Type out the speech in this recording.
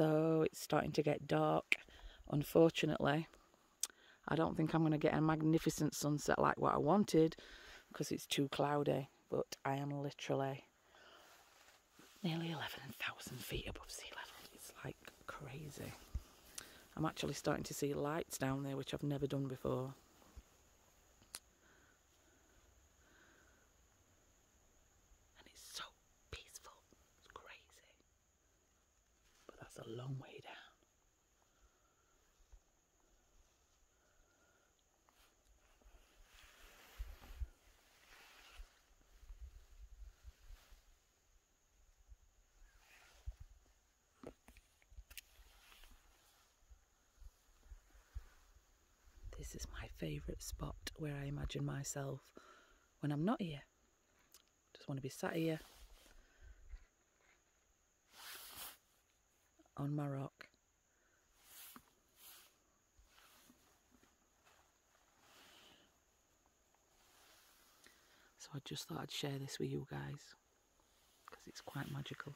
so it's starting to get dark unfortunately. I don't think I'm going to get a magnificent sunset like what I wanted because it's too cloudy but I am literally nearly 11,000 feet above sea level. It's like crazy. I'm actually starting to see lights down there which I've never done before and it's so peaceful it's crazy but that's a long way down This is my favourite spot where I imagine myself when I'm not here. Just want to be sat here on my rock. So I just thought I'd share this with you guys because it's quite magical.